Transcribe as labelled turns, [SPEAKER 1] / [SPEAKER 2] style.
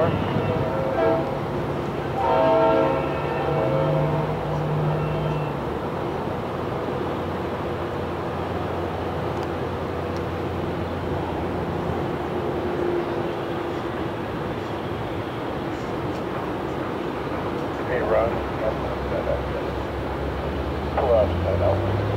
[SPEAKER 1] door. Hey, Ron. Pull out, I know.